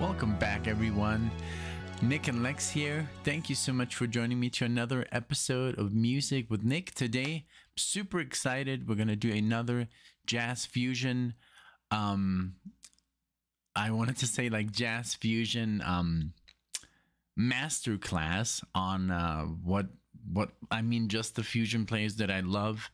Welcome back, everyone. Nick and Lex here. Thank you so much for joining me to another episode of Music with Nick. Today, super excited. We're gonna do another jazz fusion. Um, I wanted to say like jazz fusion um master class on uh, what what I mean just the fusion players that I love.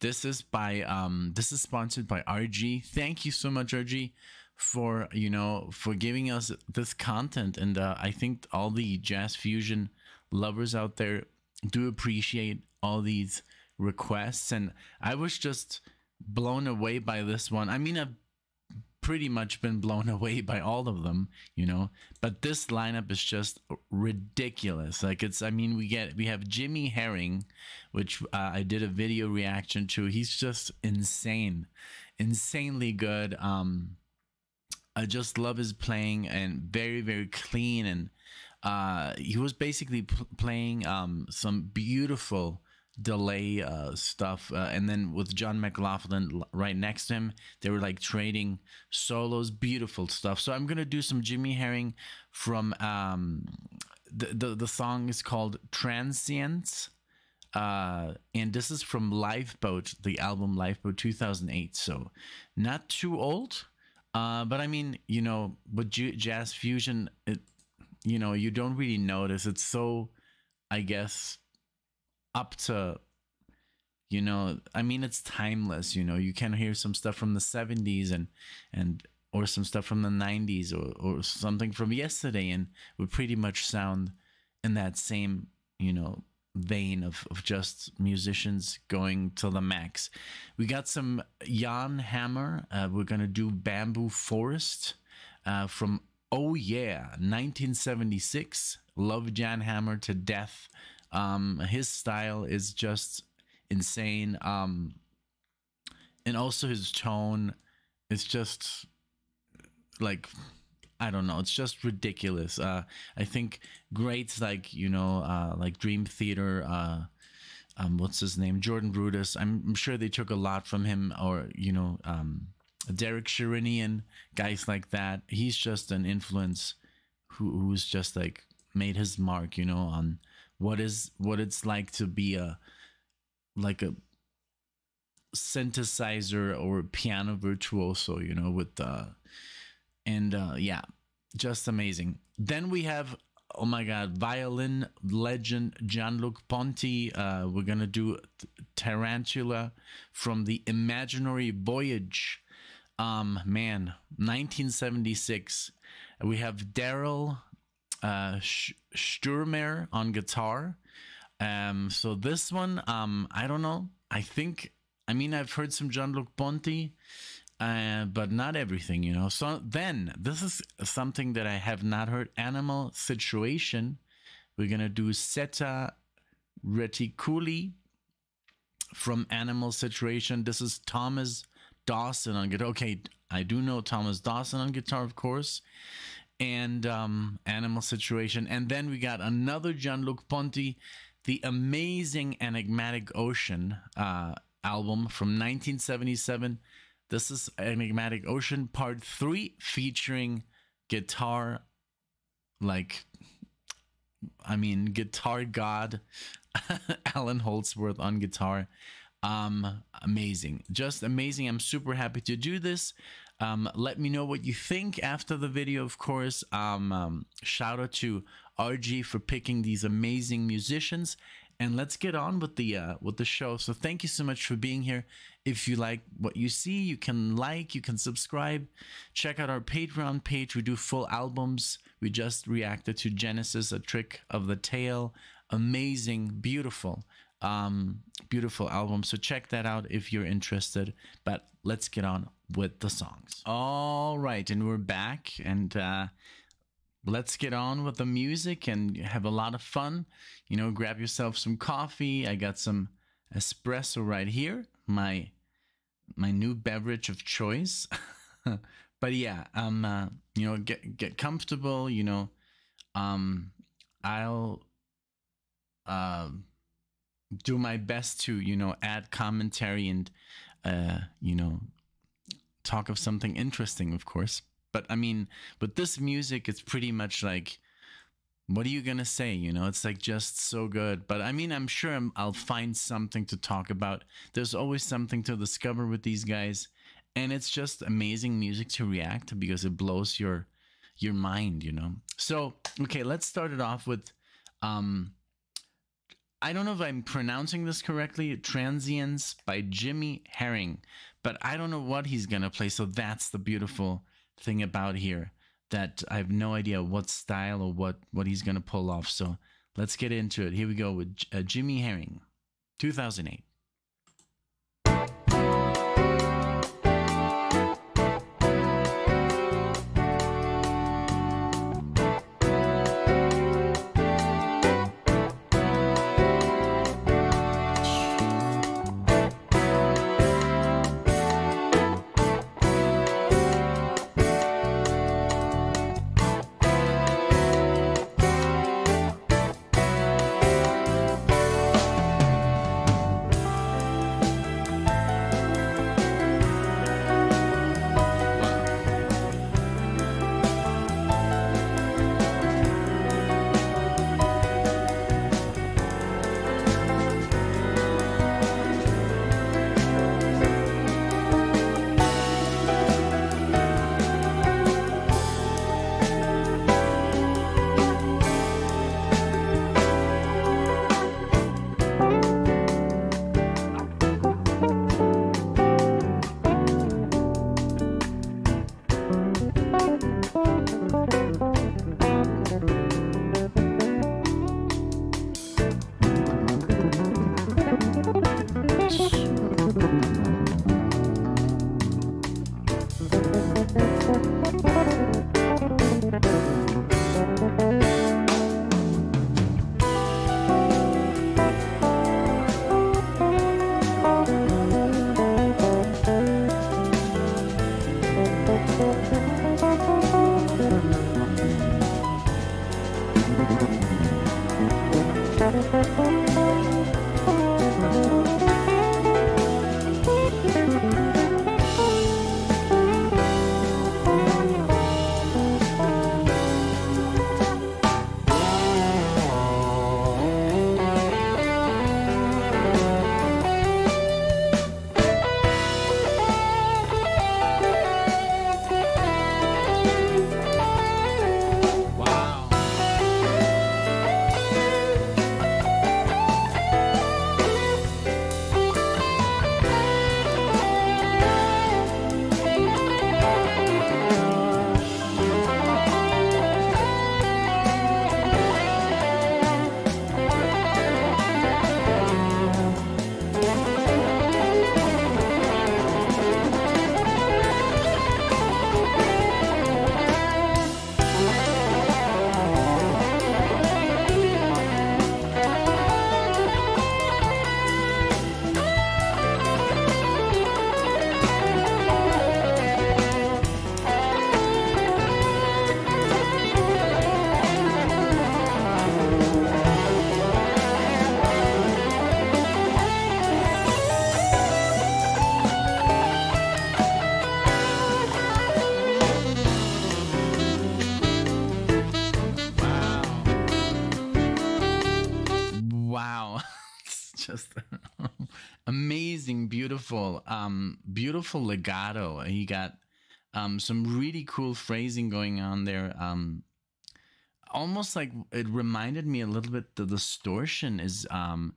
This is by um this is sponsored by RG. Thank you so much RG for you know for giving us this content and uh, I think all the jazz fusion lovers out there do appreciate all these requests and I was just blown away by this one. I mean I've pretty much been blown away by all of them, you know. But this lineup is just ridiculous. Like it's, I mean, we get we have Jimmy Herring, which uh, I did a video reaction to. He's just insane, insanely good. Um, I just love his playing and very very clean. And uh, he was basically playing um, some beautiful delay uh, stuff uh, and then with john mclaughlin right next to him they were like trading solos beautiful stuff. So i'm gonna do some jimmy herring from um, the, the the song is called transients uh, and this is from lifeboat the album lifeboat 2008 so not too old uh, but i mean you know with jazz fusion it you know you don't really notice. It's so i guess up to you know i mean it's timeless you know. You can hear some stuff from the 70s and and or some stuff from the 90s or, or something from yesterday and would pretty much sound in that same you know vein of, of just musicians going to the max. We got some jan hammer uh, we're gonna do bambu forest uh, from oh yeah 1976 love jan hammer to death. Um, his style is just insane. Um, and also his tone is just like I don't know. It's just ridiculous. Uh, I think greats like you know, uh, like Dream Theater. Uh, um, what's his name? Jordan Rudess. I'm, I'm, sure they took a lot from him, or you know, um, Derek Sherinian, guys like that. He's just an influence who, who's just like made his mark, you know, on what is what it's like to be a like a synthesizer or piano virtuoso you know with uh and uh yeah just amazing. Then we have oh my god violin legend Jean-Luc Ponty uh we're gonna do tarantula from the imaginary voyage. Um man 1976 we have daryl uh, Stuermer on guitar. Um, so this one, um, I don't know. I think, I mean, I've heard some Jean-Luc Ponty, uh, but not everything, you know. So then, this is something that I have not heard. Animal Situation. We're gonna do Zeta Reticuli from Animal Situation. This is Thomas Dawson on guitar. Okay, I do know Thomas Dawson on guitar, of course and um, Animal Situation. And then we got another Jean-Luc Ponty, the amazing Enigmatic Ocean uh, album from 1977. This is Enigmatic Ocean Part 3 featuring guitar, like, I mean, guitar god Allan Holdsworth on guitar. Um, amazing, just amazing. I'm super happy to do this. Um, let me know what you think after the video, of course. Um, um, shout out to RG for picking these amazing musicians. And let's get on with the uh, with the show. So thank you so much for being here. If you like what you see, you can like, you can subscribe. Check out our Patreon page. We do full albums. We just reacted to Genesis, A Trick of the Tail. Amazing, beautiful um, beautiful album. So check that out if you're interested. But let's get on with the songs. All right, and we're back, and uh, let's get on with the music and have a lot of fun. You know, grab yourself some coffee. I got some espresso right here. My my new beverage of choice. but yeah, um, uh, you know, get get comfortable. You know, um, I'll. Uh, do my best to you know add commentary and uh you know talk of something interesting of course But I mean, with this music, it's pretty much like, what are you gonna say? You know, it's like just so good. But I mean, I'm sure i will find something to talk about. There's always something to discover with these guys, and it's just amazing music to react to because it blows your your mind. You know. So okay, let's start it off with. Um, I don't know if I'm pronouncing this correctly. Transients by Jimmy Herring, but I don't know what he's gonna play. So that's the beautiful thing about here that I have no idea what style or what what he's gonna pull off. So let's get into it. Here we go with uh, Jimmy Herring, 2008. Beautiful, um, beautiful legato. He got um, some really cool phrasing going on there. Um, almost like it reminded me a little bit. The distortion is. Um,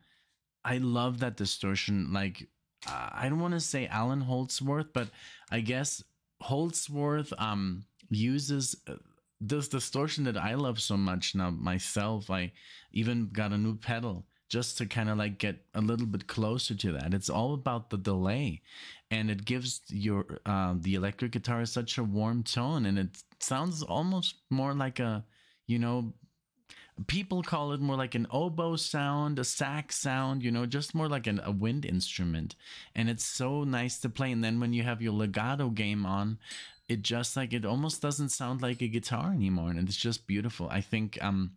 I love that distortion. Like uh, I don't want to say Allan Holdsworth, but I guess Holdsworth um, uses. Uh, this distortion that I love so much now myself. I even got a new pedal just to kind of like get a little bit closer to that. It's all about the delay, and it gives your uh, the electric guitar such a warm tone, and it sounds almost more like a, you know, people call it more like an oboe sound, a sax sound, you know, just more like an, a wind instrument, and it's so nice to play. And then when you have your legato game on, it just like it almost doesn't sound like a guitar anymore, and it's just beautiful. I think um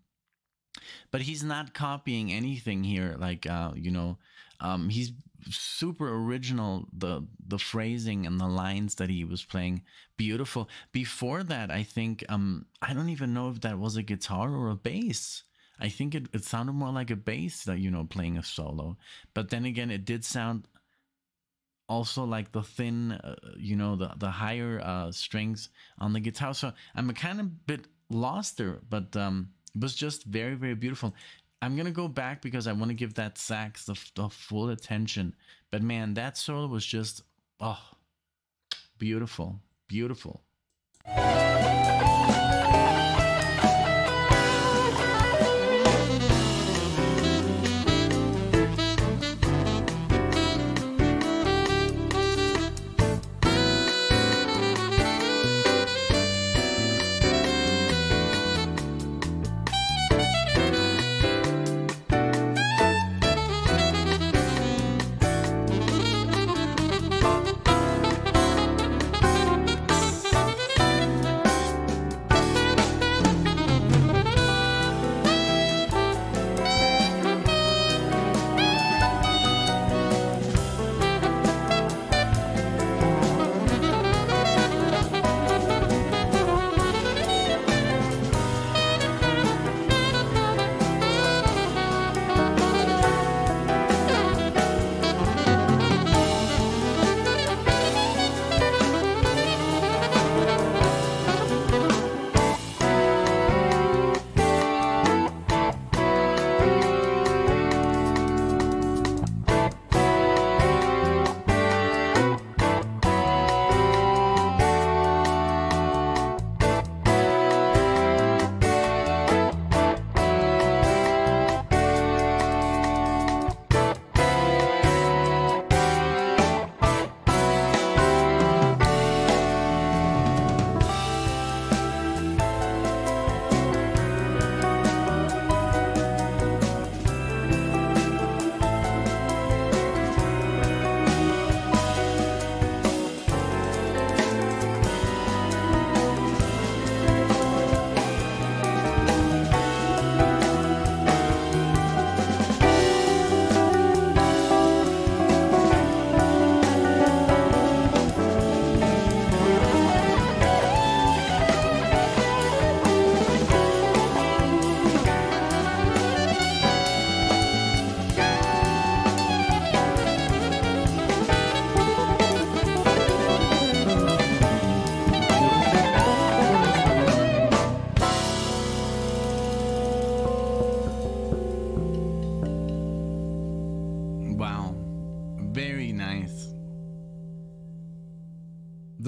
but he's not copying anything here like uh, you know Um, he's super original. The the phrasing and the lines that he was playing, beautiful. Before that, I think um, I don't even know if that was a guitar or a bass. I think it, it sounded more like a bass that you know playing a solo. But then again, it did sound also like the thin, uh, you know, the the higher uh, strings on the guitar. So I'm a kind of bit lost there, but um, it was just very very beautiful. I'm gonna go back because I want to give that sax the, the full attention. But man, that solo was just oh, beautiful, beautiful.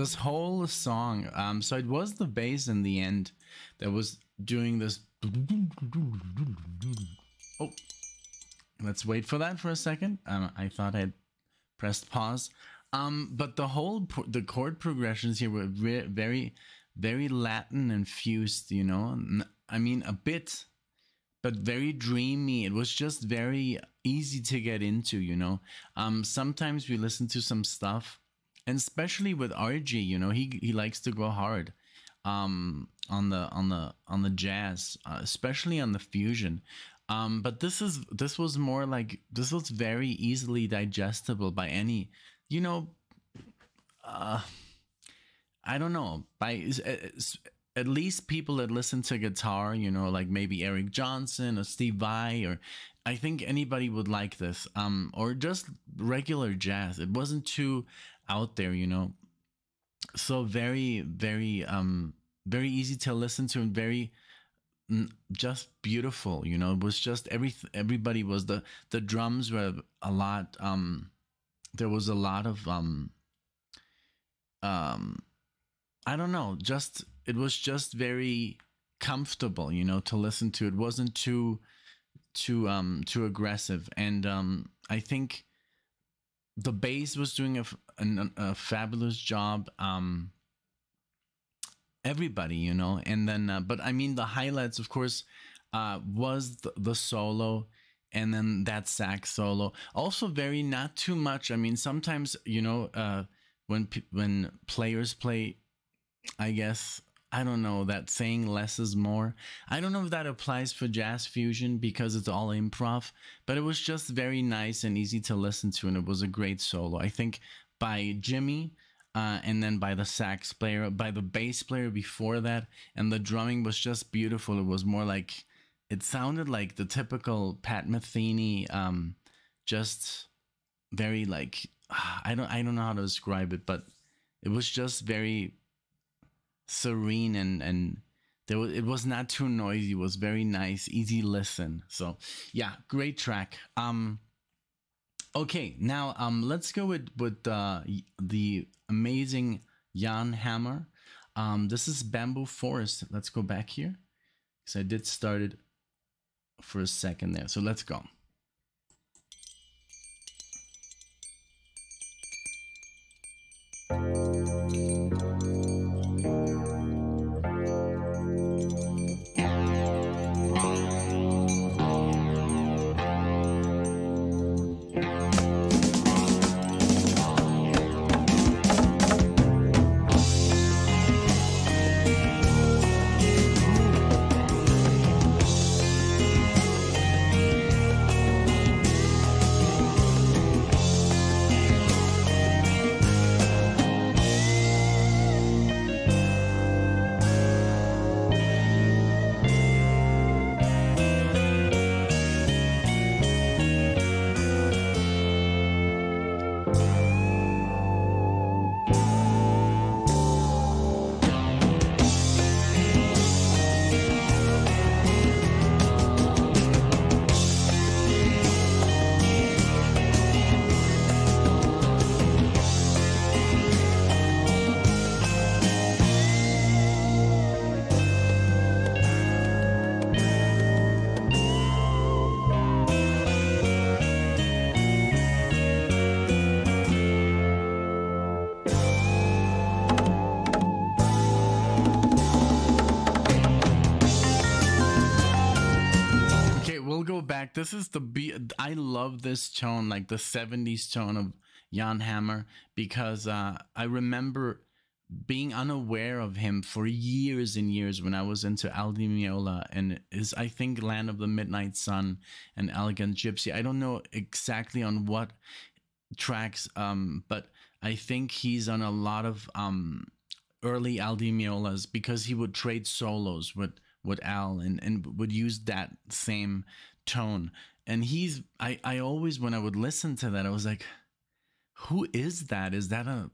This whole song, um, so it was the bass in the end that was doing this. Oh, let's wait for that for a second. Um, I thought I'd pressed pause. Um, but the whole the chord progressions here were re- very, very Latin infused. You know, I mean a bit but very dreamy. It was just very easy to get into, you know. Um, sometimes we listen to some stuff, and especially with RG, you know, he he likes to go hard um, on the on the on the jazz, uh, especially on the fusion. Um, but this is this was more like this was very easily digestible by any, you know. Uh, I don't know by at least people that listen to guitar, you know, like maybe Eric Johnson or Steve Vai, or I think anybody would like this, um, or just regular jazz. It wasn't too out there, you know. So very, very, um, very easy to listen to and very just beautiful you know it was just every everybody was the the drums were a lot um there was a lot of um um i don't know just it was just very comfortable, you know, to listen to. It wasn't too too um too aggressive, and um I think the bass was doing a, a, a fabulous job. Um, everybody, you know, and then uh, but I mean the highlights, of course, uh, was the, the solo and then that sax solo also very not too much i mean sometimes you know uh when when players play i guess I don't know, that saying less is more. I don't know if that applies for jazz fusion because it's all improv, but it was just very nice and easy to listen to, and it was a great solo. I think by Jimmy. Uh, and then by the sax player, by the bass player before that, and the drumming was just beautiful. It was more like it sounded like the typical Pat Metheny, um, just very like I don't I don't know how to describe it, but it was just very serene and and there was it was not too noisy. It was very nice, easy listen. So yeah, great track. Um, okay, now um, let's go with with uh, the amazing Jan Hammer. Um, this is Bambu Forest. Let's go back here because I did start it for a second there. So let's go. This is the beat. I love this tone, like the 70s tone of Jan Hammer, because uh, I remember being unaware of him for years and years when I was into Al Di Meola and his, I think, Land of the Midnight Sun and Elegant Gypsy. I don't know exactly on what tracks, um, but I think he's on a lot of um, early Al Di Meolas because he would trade solos with with Al and, and would use that same tone. And he's I I always when I would listen to that I was like who is that? Is that a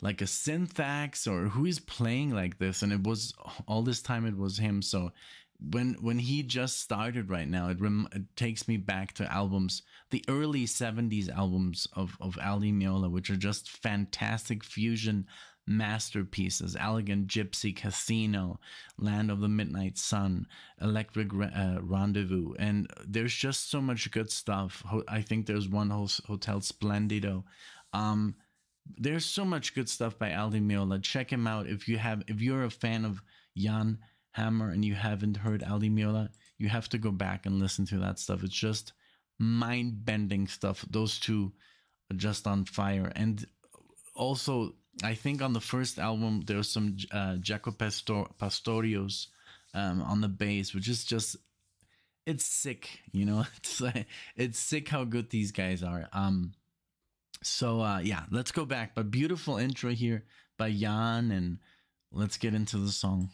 like a syntax or who is playing like this? And it was all this time it was him. So when when he just started right now, it, rem- it takes me back to albums, the early '70s albums of of Al Meola, which are just fantastic fusion masterpieces Elegant Gypsy Casino, Land of the Midnight Sun, Electric uh, Rendezvous. And there's just so much good stuff. I think there's one Hotel Splendido. Um, there's so much good stuff by Al Di Meola. Check him out if you have if you're a fan of Jan Hammer and you haven't heard Al Di Meola, you have to go back and listen to that stuff. It's just mind-bending stuff. Those two are just on fire. And also I think on the first album there was some uh, Jaco Pastor- Pastorius um, on the bass, which is just it's sick, you know. It's it's sick how good these guys are. Um, so uh, yeah, let's go back. But beautiful intro here by Jan, and let's get into the song.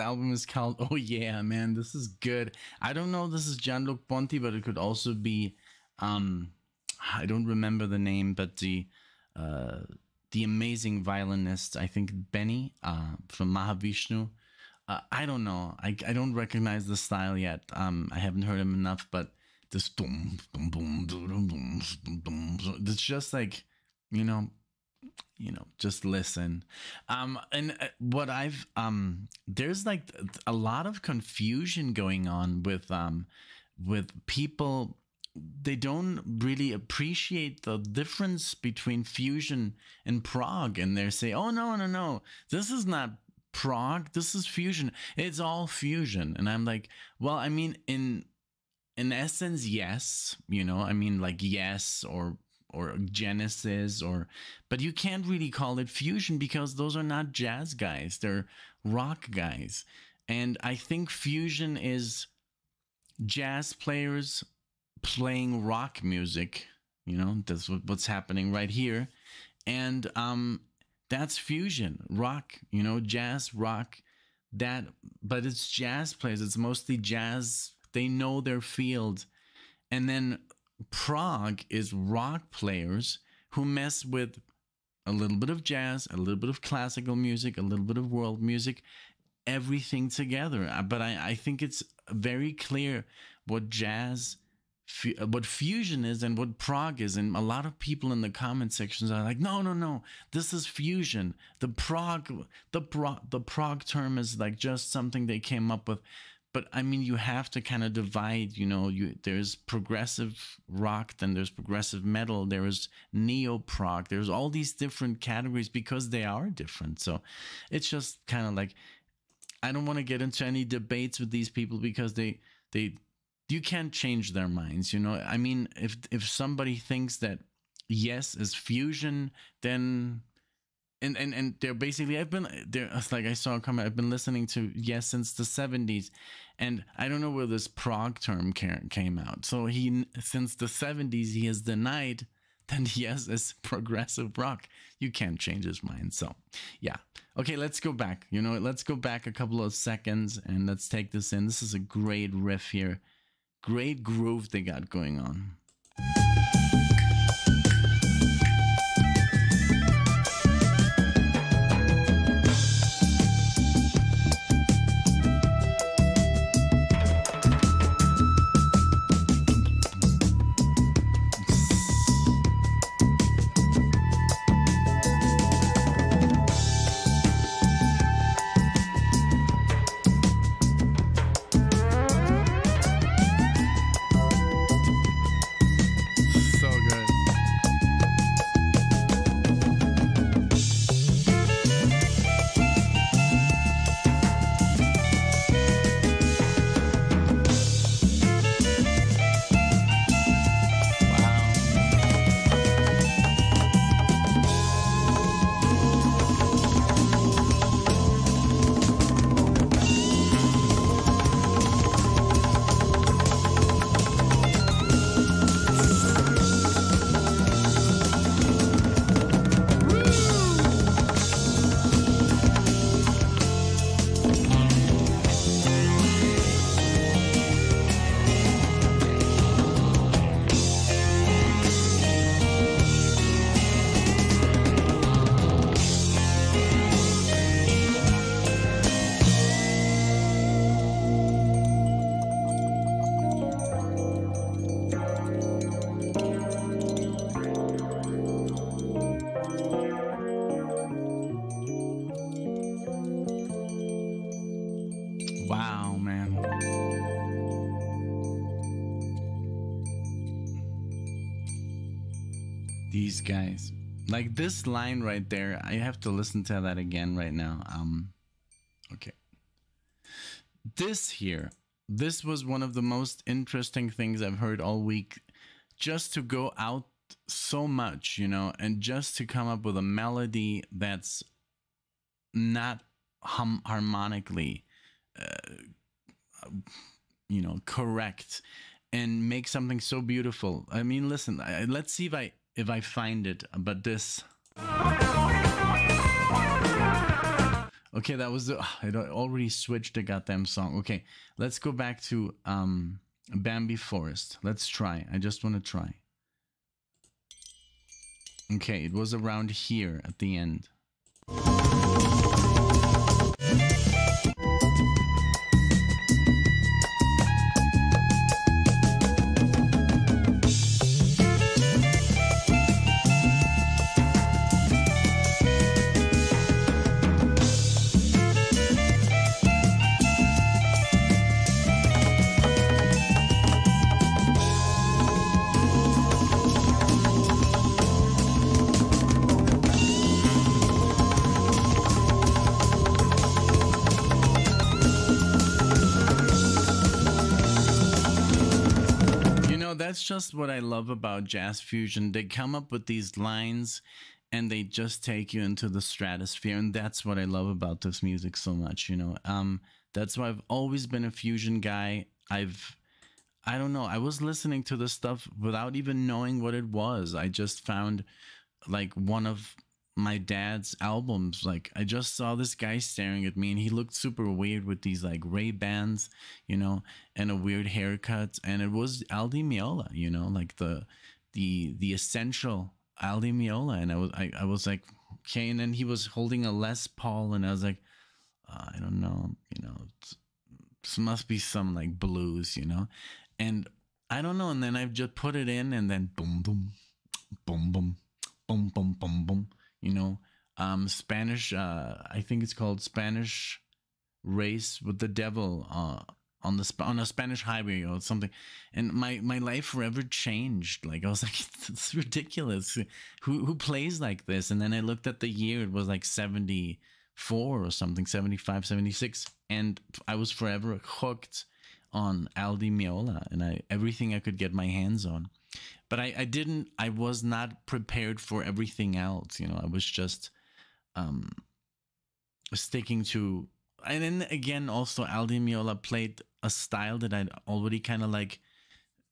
Album is called Oh Yeah, man. This is good. I don't know this is Jean-Luc Ponty, but it could also be um I don't remember the name, but the uh the amazing violinist, I think Benny uh from Mahavishnu. Uh, I don't know. I, I don't recognize the style yet. Um I haven't heard him enough, but this boom boom boom boom boom it's just like you know you know just listen. Um and uh, what i've um there's like a lot of confusion going on with um with people. They don't really appreciate the difference between fusion and prog and they say oh no no no. This is not prog. This is fusion. It's all fusion. And i'm like well i mean in in essence yes. You know i mean like yes or or Genesis or but you can't really call it fusion because those are not jazz guys. They're rock guys. And I think fusion is jazz players playing rock music you know that's what's happening right here. And um that's fusion rock you know jazz rock that but it's jazz players. It's mostly jazz. They know their field. And then prog is rock players who mess with a little bit of jazz, a little bit of classical music, a little bit of world music, everything together. Uh, but I, I think it's very clear what jazz, uh, what fusion is, and what prog is. And a lot of people in the comment sections are like, "No, no, no, this is fusion. The prog, the prog, the prog term is like just something they came up with." But I mean, you have to kind of divide. You know, you there's progressive rock, then there's progressive metal, there is neo prog, there's all these different categories because they are different. So it's just kind of like I don't want to get into any debates with these people because they they you can't change their minds. You know, I mean, if if somebody thinks that yes is fusion, then and and and they're basically I've been there like I saw a comment I've been listening to yes since the 70s and I don't know where this prog term came out. So he since the 70s he has denied that yes is progressive rock. You can't change his mind. So yeah. Okay let's go back. You know let's go back a couple of seconds and let's take this in. This is a great riff here. Great groove they got going on this line right there, I have to listen to that again right now. Um okay. This here, this was one of the most interesting things I've heard all week. Just to go out so much, you know, and just to come up with a melody that's not hum- harmonically uh, you know correct and make something so beautiful i mean listen I, let's see if i if I find it, but this. Okay, that was the. I already switched the goddamn song. Okay, let's go back to um Bambi Forest. Let's try. I just want to try. Okay, it was around here at the end. What I love about jazz fusion. They come up with these lines and they just take you into the stratosphere and that's what I love about this music so much, you know. Um that's why I've always been a fusion guy. I've I don't know, I was listening to this stuff without even knowing what it was. I just found like one of my dad's albums like i just saw this guy staring at me and he looked super weird with these like ray bans you know and a weird haircut. And it was Al Di Meola, you know like the the the essential Al Di Meola. And i was i, I was like okay. And then he was holding a les paul and i was like uh, i don't know you know this must be some like blues you know? And i don't know. And then i've just put it in and then boom boom boom boom boom boom boom boom you know um spanish uh i think it's called spanish race with the devil uh on the on a spanish highway or something. And my my life forever changed. Like i was like it's ridiculous. Who who plays like this? And then i looked at the year. It was like 74 or something 75 76 and i was forever hooked on Al Di Meola and I everything I could get my hands on but I, I didn't i was not prepared for everything else you know i was just um sticking to and then again also Al Di Meola played a style that i'd already kind of like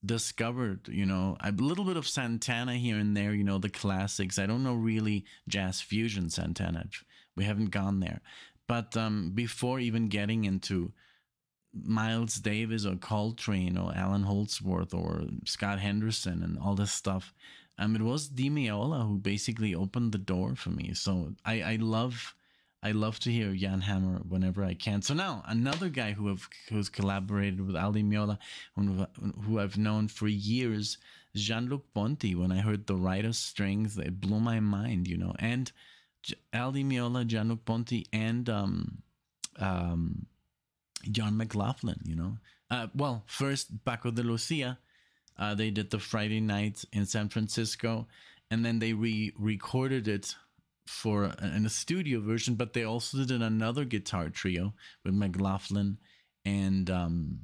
discovered you know a little bit of santana here and there you know the classics. I don't know really jazz fusion santana. We haven't gone there. But um before even getting into Miles Davis or Coltrane or Allan Holdsworth or Scott Henderson and all this stuff. Um, it was Di who basically opened the door for me. So I, I love I love to hear Jan Hammer whenever I can. So now another guy who have who's collaborated with Al Meola, who, I've known for years, Jean-Luc Ponty. When I heard the Rite of Strings, it blew my mind, you know. And Al Meola, Jean-Luc Ponty, and um, um, John McLaughlin, you know. Uh, well, first Paco de Lucia, uh, they did the Friday night in San Francisco, and then they re-recorded it for a, in a studio version. But they also did another guitar trio with McLaughlin and um,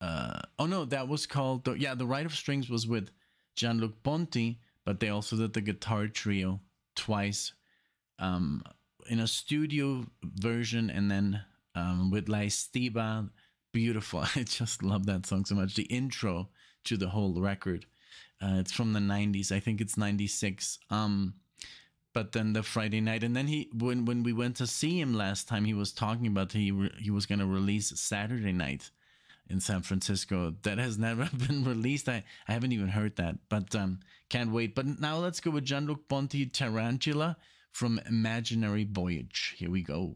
uh, oh no, that was called the, yeah, the Rite of Strings was with Jean-Luc Ponty, but they also did the guitar trio twice um, in a studio version and then um, with La Estiba. Beautiful. I just love that song so much. The intro to the whole record. Uh, it's from the 90s. I think it's 96. Um, but then the Friday night, and then he when when we went to see him last time, he was talking about he he was gonna release Saturday night in San Francisco. That has never been released. I, I haven't even heard that, but um, can't wait. But now let's go with Jean-Luc Ponty Tarantula from Imaginary Voyage. Here we go.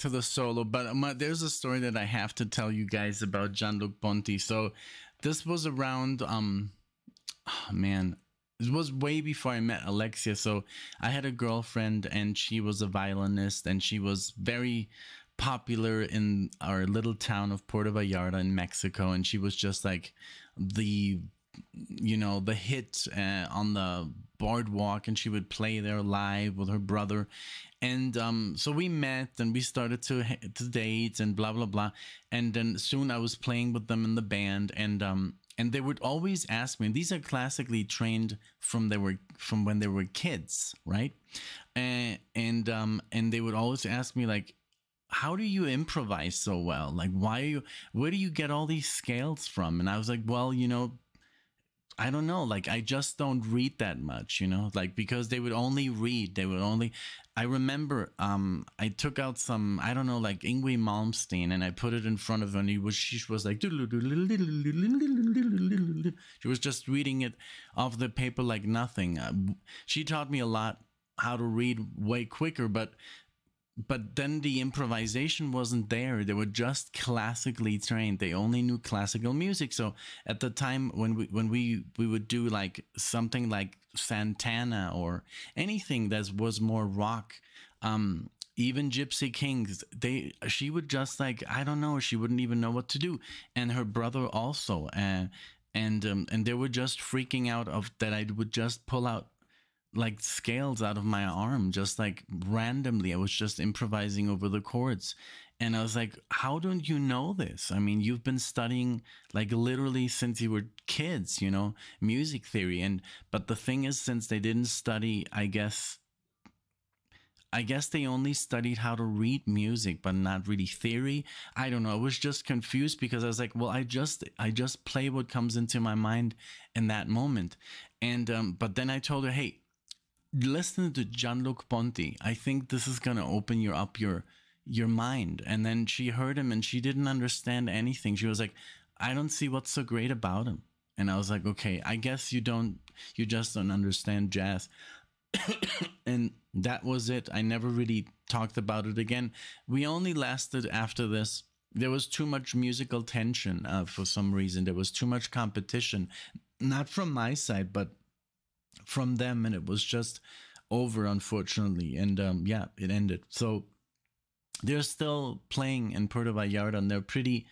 To the solo, but um, there's a story that I have to tell you guys about Jean-Luc Ponty. So this was around, um, oh man, it was way before I met Alexia. So I had a girlfriend and she was a violinist and she was very popular in our little town of Puerto Vallarta in Mexico. And she was just like the, you know, the hit uh, on the boardwalk and she would play there live with her brother. And um, so we met and we started to, to date and blah, blah, blah. And then soon I was playing with them in the band and, um, and they would always ask me these are classically trained from they were from when they were kids right? And and um and they would always ask me like how do you improvise so well? Like why are you where do you get all these scales from? And i was like well you know I don't know, like I just don't read that much, you know, like because they would only read, they would only I remember um I took out some I don't know like Yngwie Malmsteen and I put it in front of her and he was she was like she was just reading it off the paper like nothing. Uh, she taught me a lot how to read way quicker, but but then the improvisation wasn't there. They were just classically trained. They only knew classical music. So at the time when we when we we would do like something like Santana or anything that was more rock, um, even Gypsy Kings, they she would just like I don't know. She wouldn't even know what to do, and her brother also. Uh, and um, and they were just freaking out of that I would just pull out like scales out of my arm just like randomly i was just improvising over the chords and i was like how don't you know this i mean you've been studying like literally since you were kids you know music theory and but the thing is since they didn't study i guess I guess they only studied how to read music, but not really theory. I don't know. I was just confused because I was like, well, I just I just play what comes into my mind in that moment. And um, but then I told her, hey, listen to Jean-Luc Ponty. I think this is gonna open your up your your mind. And then she heard him and she didn't understand anything. She was like, I don't see what's so great about him. And I was like, okay, I guess you don't you just don't understand jazz. and that was it. I never really talked about it again. We only lasted after this. There was too much musical tension uh, for some reason. There was too much competition, not from my side, but from them, and it was just over, unfortunately. And um, yeah, it ended. So they're still playing in Puerto Vallarta, and they're pretty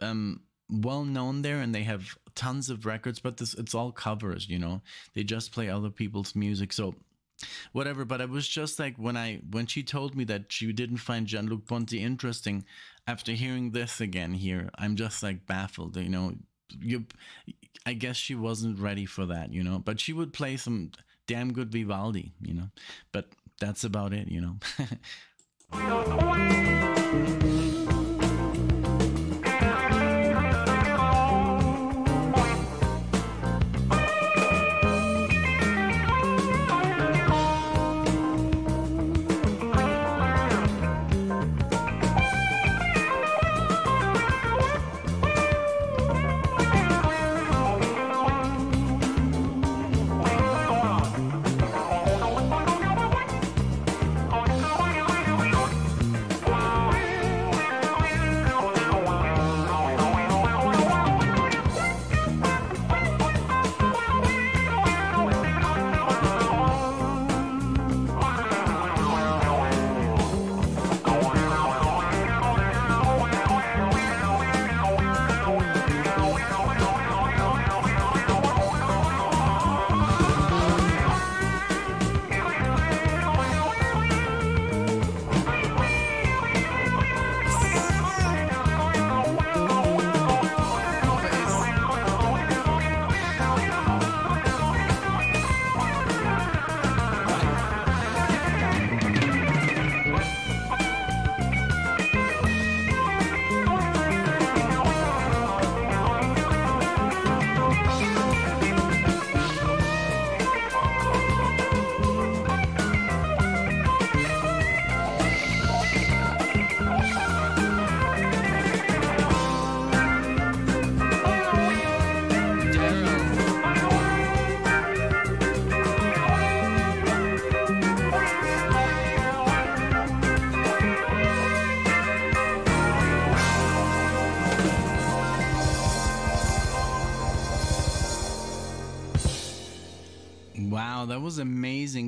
um, well known there, and they have tons of records. But this, it's all covers, you know. They just play other people's music, so whatever. But it was just like when I when she told me that she didn't find Jean-Luc Ponty interesting. After hearing this again here, I'm just like baffled. You know, you I guess she wasn't ready for that, you know. But she would play some damn good Vivaldi, you know. But that's about it, you know.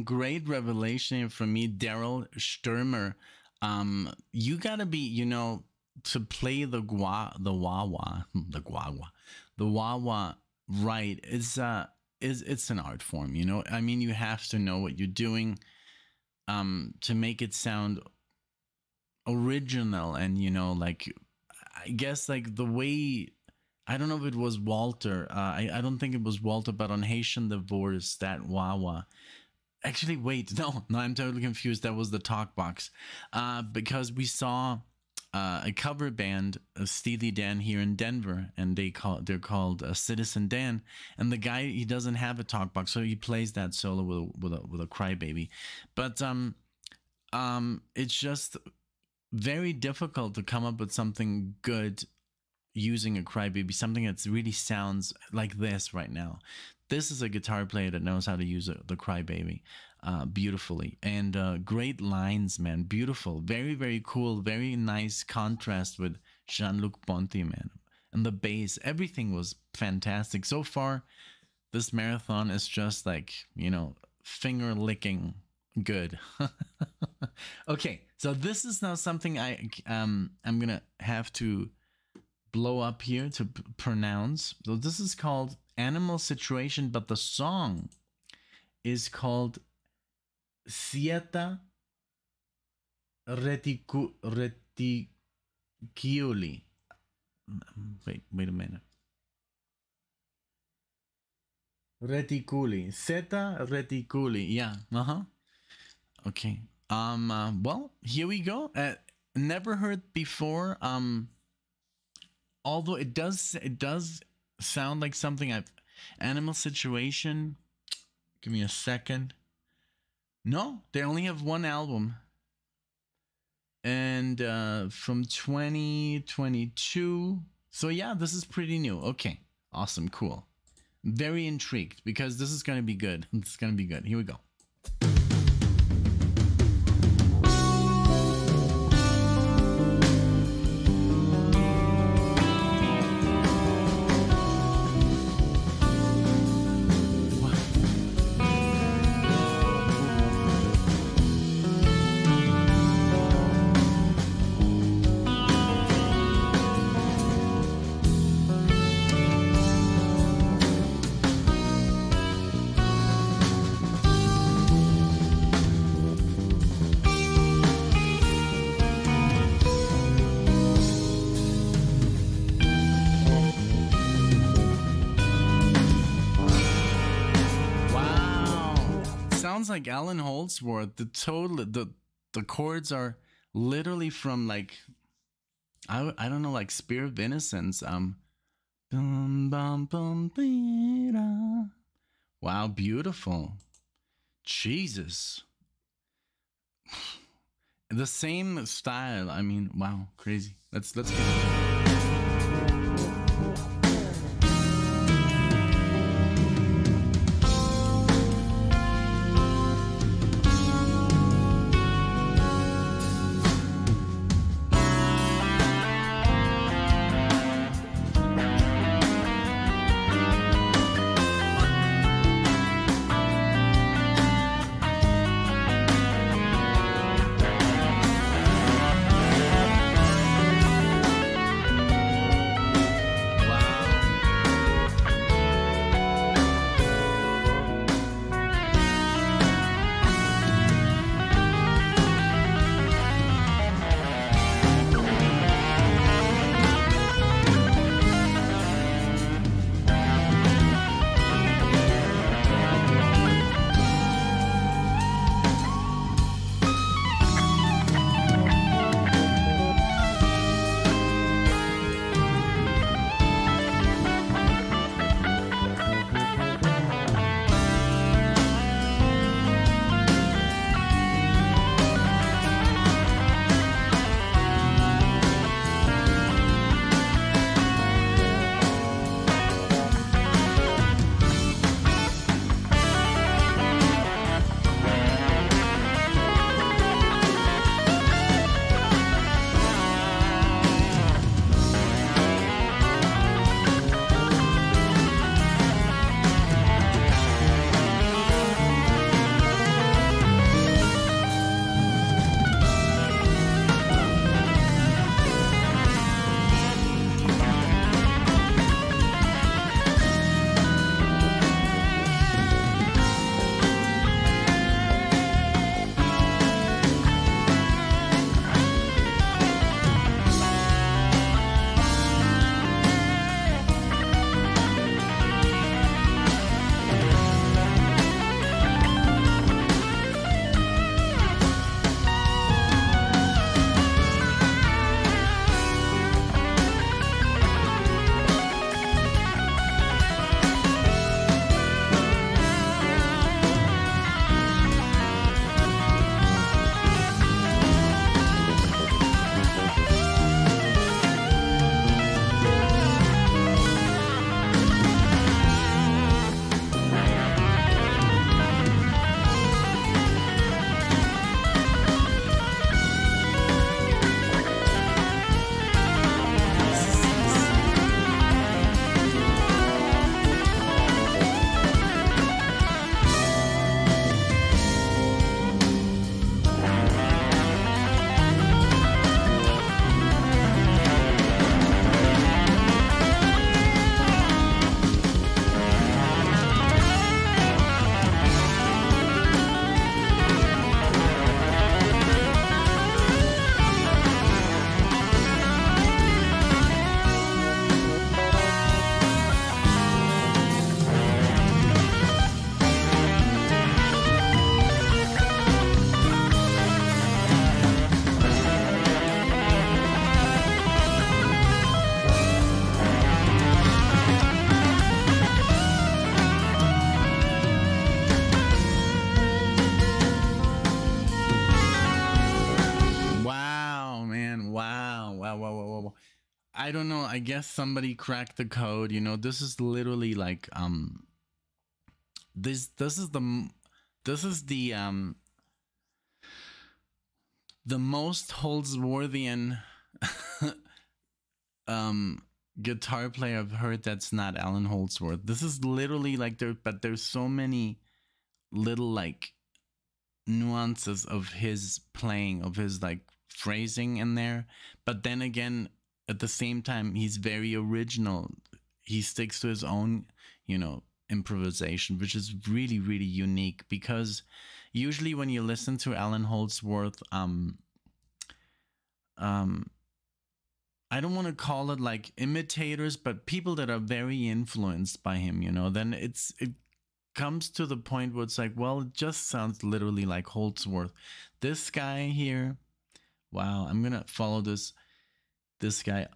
Great revelation from me, Daryl Stuermer. Um, you gotta be, you know, to play the gua the wah, the guagua, the wah right, it's uh is it's an art form, you know. I mean you have to know what you're doing um to make it sound original and you know like I guess like the way I don't know if it was Walter. Uh, I I don't think it was Walter, but on Haitian divorce that Wawa. Actually, wait, no, no, I'm totally confused. That was the talk box, uh, because we saw uh, a cover band, uh, Steely Dan, here in Denver, and they call they're called uh, Citizen Dan. And the guy he doesn't have a talk box, so he plays that solo with with a with a crybaby. But um, um, it's just very difficult to come up with something good using a crybaby, something that really sounds like this right now. This is a guitar player that knows how to use a, the crybaby uh, beautifully and uh, great lines, man. Beautiful, very very cool, very nice contrast with Jean Luc Ponty, man. And the bass, everything was fantastic so far. This marathon is just like you know finger licking good. okay, so this is now something I um I'm gonna have to blow up here to pronounce. So this is called Animal Situation, but the song is called Sieta Reticu Reticuli. Wait, wait a minute. Reticuli. Zeta reticuli. Yeah. Uh-huh. Okay. Um uh, well, here we go. Uh, never heard before. Um although it does it does sound like something I've animal situation. Give me a second. No, they only have one album. And uh, from 2022. So, yeah, this is pretty new. Okay, awesome, cool. Very intrigued because this is going to be good. It's going to be good. Here we go. Like Holdsworth. The total the the chords are literally from like I I don't know like Sphere of Innocence. Um bum, bum, bum, Wow, beautiful. Jesus. The same style. I mean, wow, crazy. Let's let's get don't know. I guess somebody cracked the code. You know, this is literally like um. This this is the this is the um. The most Holdsworthian um guitar player I've heard that's not Allan Holdsworth. This is literally like there, but there's so many little like nuances of his playing, of his like phrasing in there. But then again, at the same time, he's very original. He sticks to his own, you know, improvisation, which is really, really unique because usually when you listen to Allan Holdsworth, um, um, I don't want to call it like imitators, but people that are very influenced by him, you know, then it's it comes to the point where it's like, well, it just sounds literally like Holdsworth. This guy here, wow, I'm gonna follow this this guy.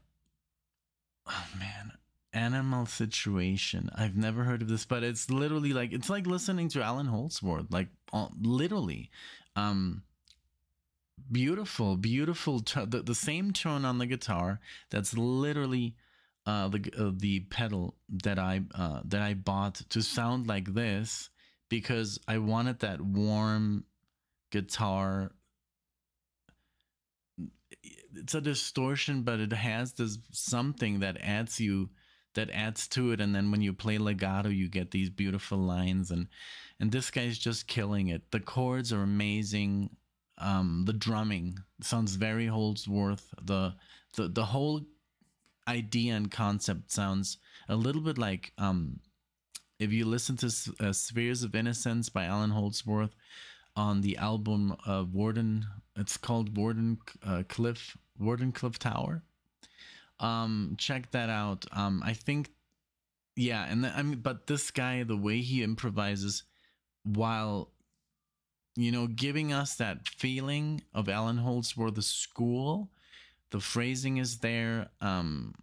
Oh man, animal situation. I've never heard of this, but it's literally like it's like listening to Allan Holdsworth, like literally. Um, beautiful, beautiful. The, the same tone on the guitar. That's literally uh, the uh, the pedal that I uh, that I bought to sound like this because I wanted that warm guitar. It's a distortion, but it has this something that adds you that adds to it. And then when you play legato you get these beautiful lines. And and this guy's just killing it. The chords are amazing. Um, the drumming sounds very Holdsworth. The the the whole idea and concept sounds a little bit like um, if you listen to uh, Spheres of Innocence by Allan Holdsworth on the album uh, Warden. It's called Warden uh, Cliff Wardenclyffe Tower. Um, check that out. Um, I think, yeah, and the, I mean, but this guy, the way he improvises, while you know, giving us that feeling of Allan Holdsworth the school. The phrasing is there. Um,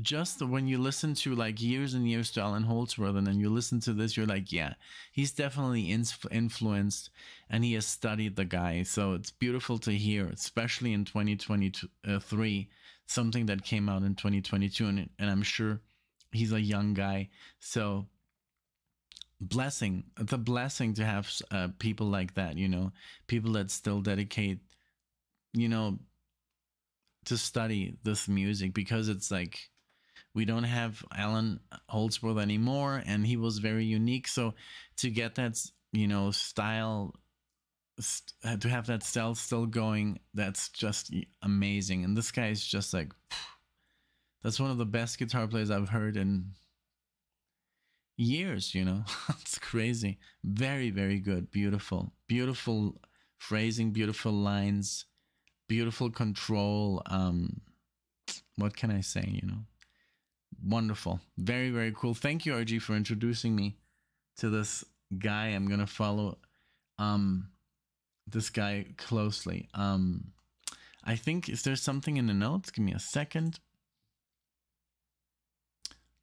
just when you listen to like years and years to Allan Holdsworth, and then you listen to this, you're like, yeah, he's definitely influenced and he has studied the guy. So it's beautiful to hear, especially in 2023, something that came out in 2022. And, and I'm sure he's a young guy. So blessing it's a blessing to have uh, people like that you know people that still dedicate you know to study this music because it's like we don't have Allan Holdsworth anymore and he was very unique so to get that you know style st- to have that style still going that's just amazing and this guy is just like that's one of the best guitar players I've heard in years, you know. it's crazy. Very, very good. Beautiful. Beautiful phrasing, beautiful lines, beautiful control. Um what can I say, you know? Wonderful. Very, very cool. Thank you, RG, for introducing me to this guy. I'm gonna follow um this guy closely. Um I think is there something in the notes? Give me a second.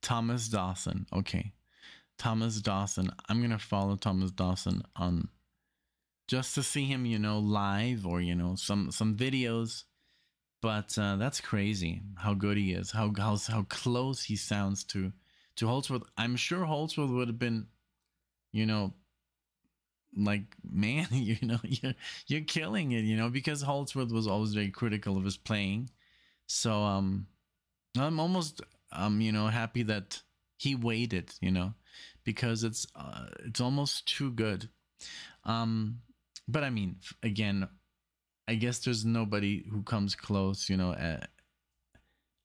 Thomas Dawson. Okay. Thomas Dawson. I'm gonna follow Thomas Dawson on just to see him, you know, live or you know some some videos. But uh, that's crazy how good he is, how how how close he sounds to to Holdsworth. I'm sure Holdsworth would have been, you know, like man, you know, you're you're killing it, you know, because Holdsworth was always very critical of his playing. So um, I'm almost um, you know, happy that he waited, you know because it's uh, it's almost too good. Um, but I mean, again, I guess there's nobody who comes close, you know, at,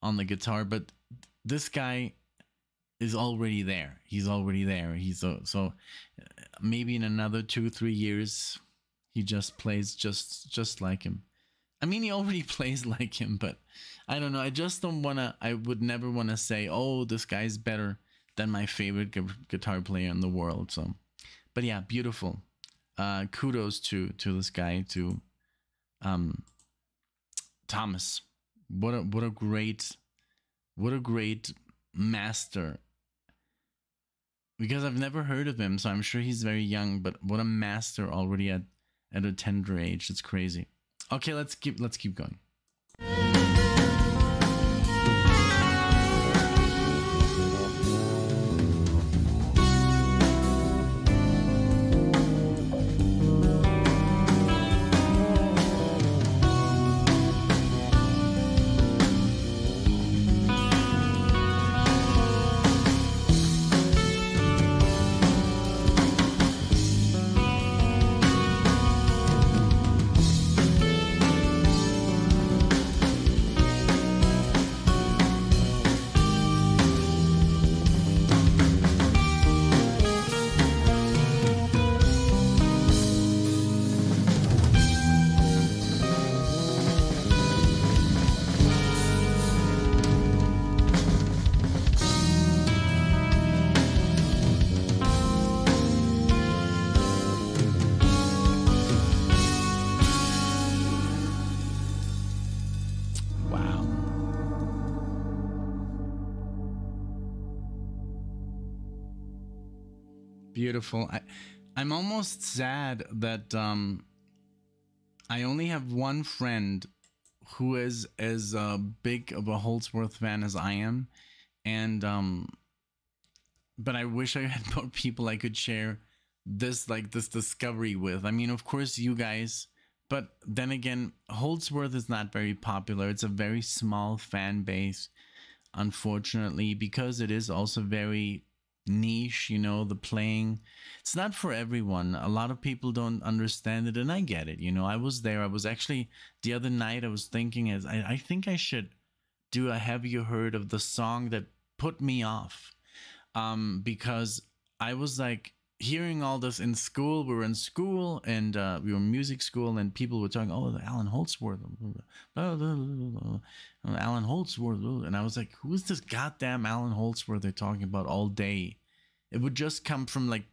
on the guitar. But this guy is already there. He's already there. He's so maybe in another two three years, he just plays just just like him. I mean, he already plays like him, but I don't know. I just don't wanna. I would never wanna say, "Oh, this guy's better." than my favorite gu- guitar player in the world. So, but yeah, beautiful. Uh, kudos to to this guy to um Thomas. What a what a great what a great master. Because I've never heard of him, so I'm sure he's very young, but what a master already at at a tender age. It's crazy. Okay, let's keep let's keep going. Beautiful. I, I'm almost sad that um, I only have one friend who is as uh, big of a Holdsworth fan as I am, and um, but I wish I had more people I could share this like this discovery with. I mean, of course, you guys, but then again, Holdsworth is not very popular. It's a very small fan base, unfortunately, because it is also very niche, you know, the playing. It's not for everyone. A lot of people don't understand it, and I get it. You know, I was there. I was actually the other night. I was thinking, as I, I think I should do a Have You Heard of the song that put me off, um, because I was like hearing all this in school. We were in school and uh, we were in music school, and people were talking, "Oh, Allan Holdsworth, Allan Holdsworth," and I was like, "Who is this goddamn Allan Holdsworth they're talking about all day?" It would just come from like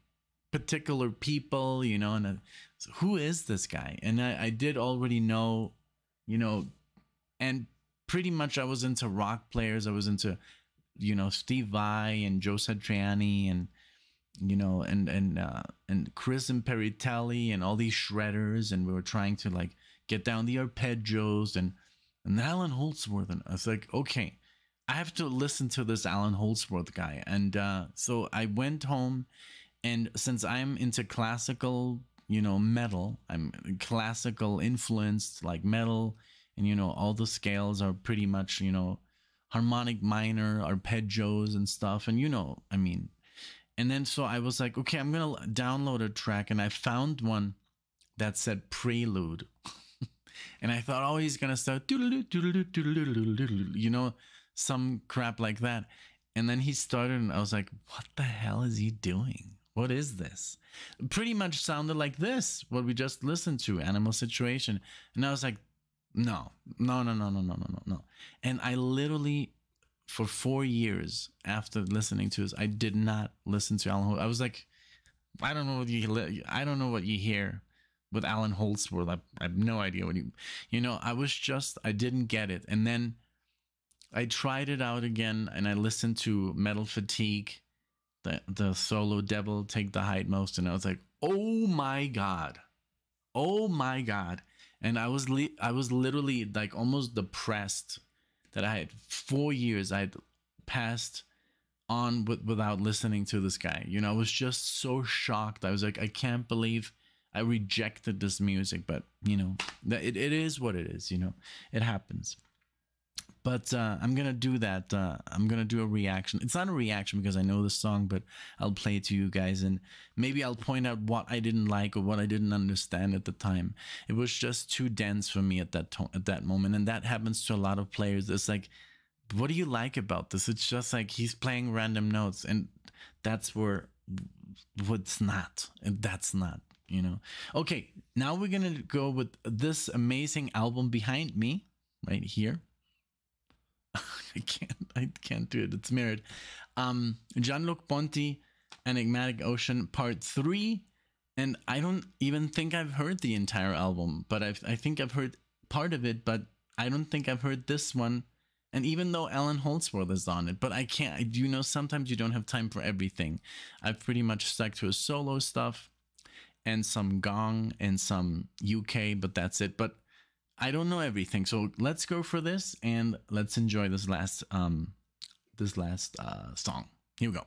particular people, you know, and uh, so who is this guy? And I, I did already know, you know, and pretty much I was into rock players. I was into, you know, Steve Vai and Joe Satriani and you know, and and uh, and Chris Impellitteri and all these shredders, and we were trying to like get down the arpeggios and and Allan Holdsworth, and I was like, okay, I have to listen to this Allan Holdsworth guy, and uh, so I went home, and since I'm into classical, you know, metal, I'm classical influenced like metal, and you know, all the scales are pretty much you know harmonic minor arpeggios and stuff, and you know, I mean. And then so I was like, okay, I'm gonna download a track, and I found one that said prelude, and I thought, oh, he's gonna start, you know, some crap like that. And then he started, and I was like, what the hell is he doing? What is this? Pretty much sounded like this, what we just listened to, Animal Situation. And I was like, no, no, no, no, no, no, no, no. And I literally for four years after listening to this, I did not listen to Allan. Holdsworth. I was like, I don't know what you, I don't know what you hear with Allan Holdsworth. I, I have no idea what you, you know. I was just, I didn't get it, and then I tried it out again, and I listened to Metal Fatigue, the the solo Devil Take the Hindmost, and I was like, oh my god, oh my god, and I was I was literally like almost depressed that I had four years I had passed on with, without listening to this guy. You know, I was just so shocked. I was like, I can't believe I rejected this music, but you know, it, it is what it is, you know, it happens. But uh, I'm gonna do that. Uh, I'm gonna do a reaction. It's not a reaction because I know the song, but I'll play it to you guys, and maybe I'll point out what I didn't like or what I didn't understand at the time. It was just too dense for me at that at that moment, and that happens to a lot of players. It's like, what do you like about this? It's just like he's playing random notes, and that's where what's not, and that's not you know. Okay, now we're gonna go with this amazing album behind me, right here. I can't I can't do it. It's mirrored. Um Jean-Luc Ponty, Enigmatic Ocean Part 3. And I don't even think I've heard the entire album, but I've, I think I've heard part of it, but I don't think I've heard this one. And even though Allan Holdsworth is on it, but I can't, do know sometimes you don't have time for everything. I've pretty much stuck to a solo stuff and some gong and some UK, but that's it. But I don't know everything. So let's go for this and let's enjoy this last um this last uh song. Here we go.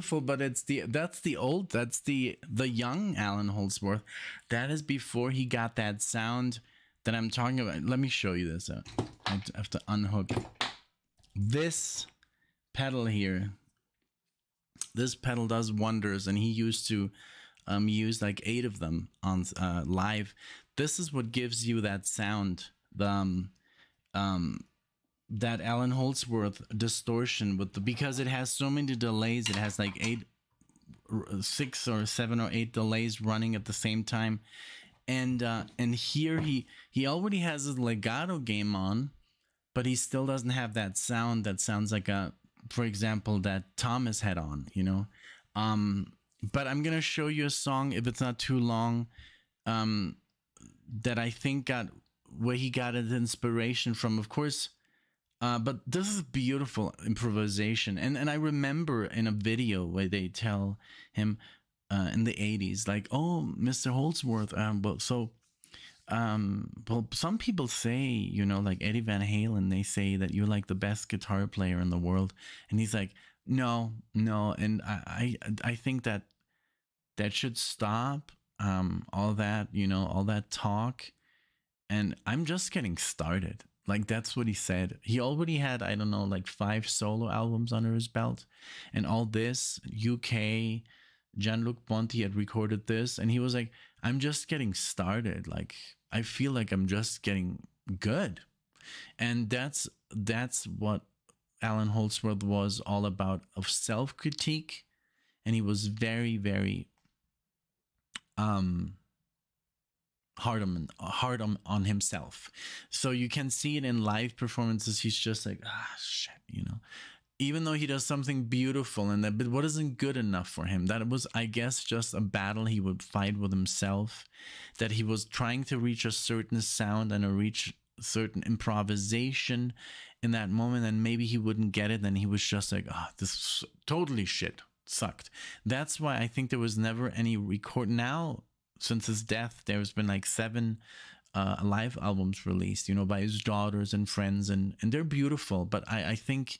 Beautiful, but it's the that's the old that's the the young Allan Holdsworth. That is before he got that sound that I'm talking about. Let me show you this. Uh, I have to unhook this pedal here. This pedal does wonders, and he used to um, use like eight of them on uh, live. This is what gives you that sound. The um, um that Allan Holdsworth distortion with the because it has so many delays. It has like eight, six or seven or eight delays running at the same time, and uh, and here he he already has his legato game on, but he still doesn't have that sound that sounds like a, for example, that Thomas had on. You know, um, but I'm gonna show you a song if it's not too long, um, that I think got where he got his inspiration from. Of course uh, but this is beautiful improvisation, and and I remember in a video where they tell him uh, in the '80s, like, "Oh, Mr. Holdsworth, um, well, so, um, well, some people say, you know, like Eddie Van Halen, they say that you're like the best guitar player in the world," and he's like, "No, no," and I I, I think that that should stop. Um, all that, you know, all that talk, and I'm just getting started. Like that's what he said. He already had, I don't know, like five solo albums under his belt. And all this, UK, Jean-Luc Ponty had recorded this, and he was like, I'm just getting started. Like I feel like I'm just getting good. And that's that's what Allan Holdsworth was all about of self-critique. And he was very, very um hard on hard on, on himself. So you can see it in live performances. He's just like, ah, shit, you know. Even though he does something beautiful and that, but what isn't good enough for him? That was, I guess, just a battle he would fight with himself. That he was trying to reach a certain sound and a reach certain improvisation in that moment, and maybe he wouldn't get it. And he was just like, ah, oh, this is totally shit sucked. That's why I think there was never any record. Now since his death, there's been like seven uh, live albums released, you know, by his daughters and friends, and and they're beautiful. But I, I think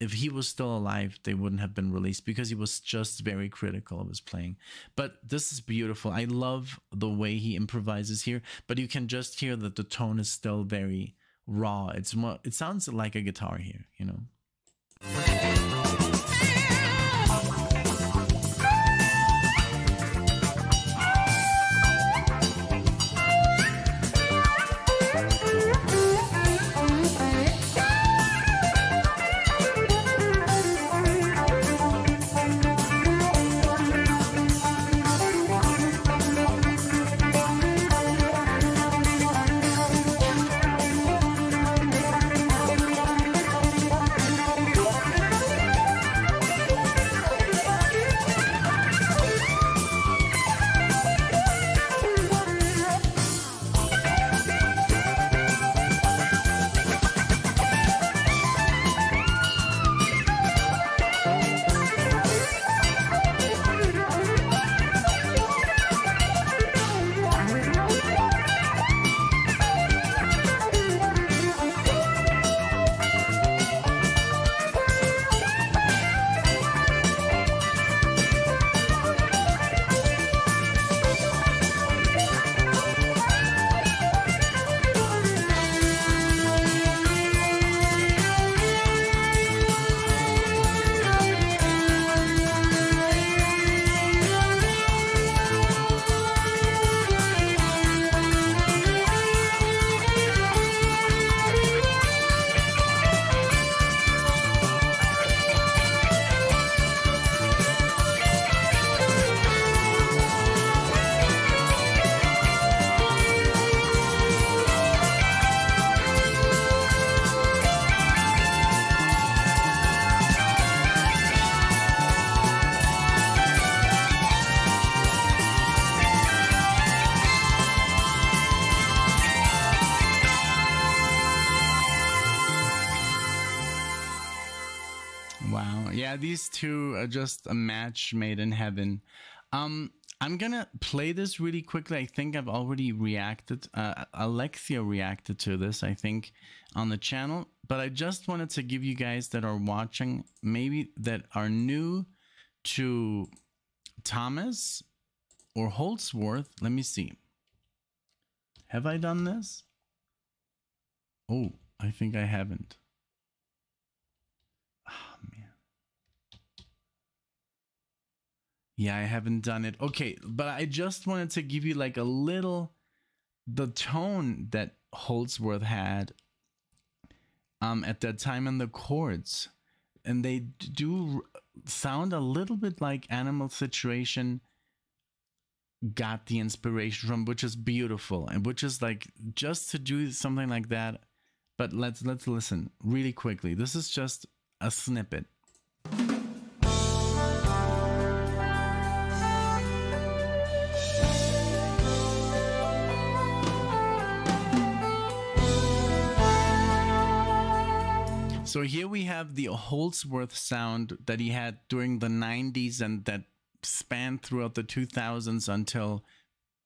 if he was still alive, they wouldn't have been released because he was just very critical of his playing. But this is beautiful. I love the way he improvises here, but you can just hear that the tone is still very raw. It's more. It sounds like a guitar here, you know. Are just a match made in heaven. Um, I'm gonna play this really quickly. I think I've already reacted. Uh, Alexia reacted to this, I think, on the channel. But I just wanted to give you guys that are watching, maybe that are new to Thomas or Holdsworth. Let me see. Have I done this? Oh, I think I haven't. Oh, man. Yeah, I haven't done it. Okay, but I just wanted to give you like a little the tone that Holdsworth had um at that time in the chords and they do sound a little bit like animal situation got the inspiration from which is beautiful and which is like just to do something like that. But let's let's listen really quickly. This is just a snippet So here we have the Holdsworth sound that he had during the 90s and that spanned throughout the 2000s until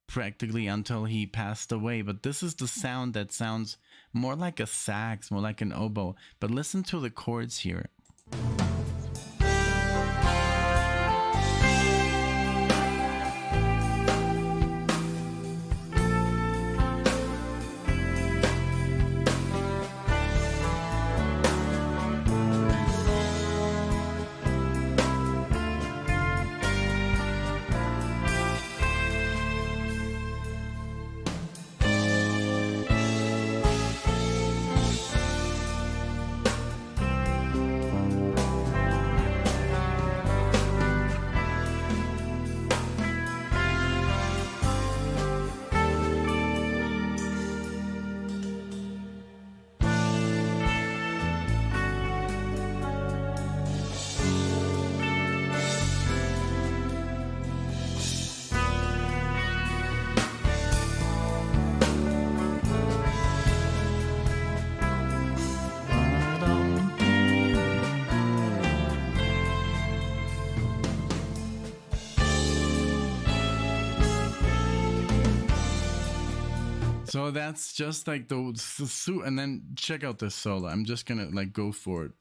practically until he passed away. But this is the sound that sounds more like a sax, more like an oboe. But listen to the chords here. So that's just like the, the suit, and then check out this solo. I'm just gonna like go for it.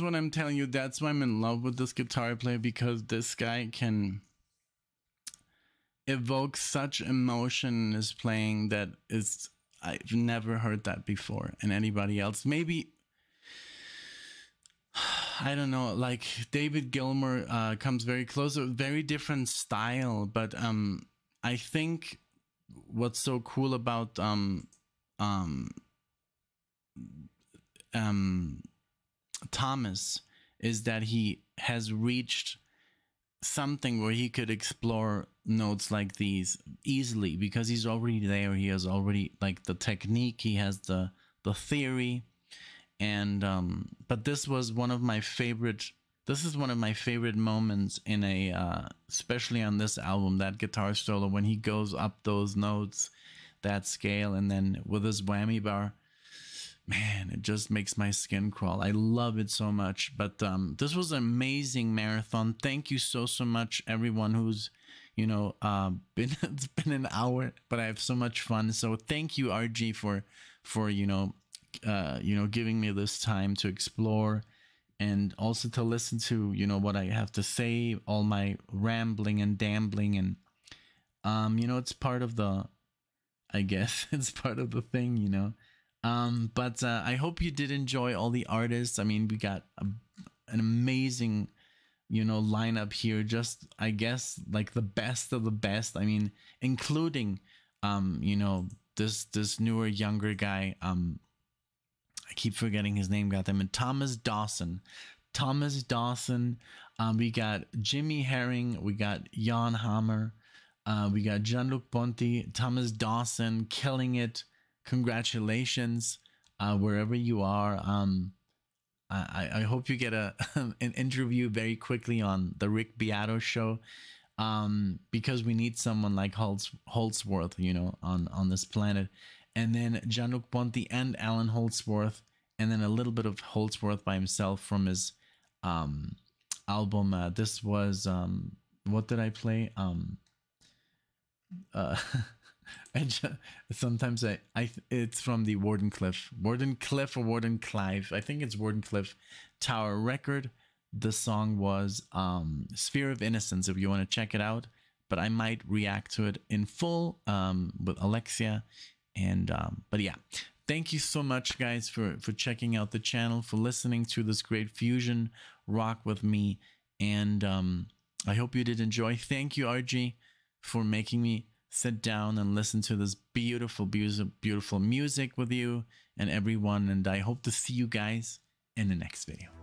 That's what I'm telling you. That's why I'm in love with this guitar player because this guy can evoke such emotion in his playing that is I've never heard that before in anybody else. Maybe I don't know, like David Gilmour uh, comes very close, a very different style, but um, I think what's so cool about um, um, um, Thomas is that he has reached something where he could explore notes like these easily because he's already there. He has already like the technique he has the the theory. And um but this was one of my favorite this is one of my favorite moments in a uh especially on this album that guitar solo when he goes up those notes that scale and then with his whammy bar man, it just makes my skin crawl. I love it so much. But um, this was an amazing marathon. Thank you so so much, everyone who's you know uh, been it's been an hour, but I have so much fun. So thank you, RG, for for you know uh, you know giving me this time to explore and also to listen to you know what I have to say, all my rambling and dambling, and um, you know it's part of the, I guess it's part of the thing, you know. Um, but uh, I hope you did enjoy all the artists. I mean, we got a, an amazing, you know, lineup here. Just I guess like the best of the best. I mean, including, um, you know, this this newer younger guy, um, I keep forgetting his name. Got them and Thomas Dawson. Thomas Dawson. Um, we got Jimmy Herring. We got Jan Hammer. Uh, we got Jean-Luc Ponty. Thomas Dawson killing it. Congratulations, uh, wherever you are. Um, I, I hope you get a an interview very quickly on the Rick Beato show. Um, because we need someone like Holtz, Holdsworth, you know, on on this planet and then Jean-Luc Ponty and Allan Holdsworth, and then a little bit of Holdsworth by himself from his um, album. Uh, this was um, what did I play? Um, uh, I just, sometimes I, I it's from the Wardenclyffe, Warden Cliff or Wardenclyffe. I think it's Wardenclyffe Tower record. The song was um, Sphere of Innocence. If you want to check it out, but I might react to it in full um, with Alexia and um, but yeah thank you so much guys for for checking out the channel for listening to this great fusion rock with me and um i hope you did enjoy thank you rg for making me sit down and listen to this beautiful beautiful beautiful music with you and everyone. And i hope to see you guys in the next video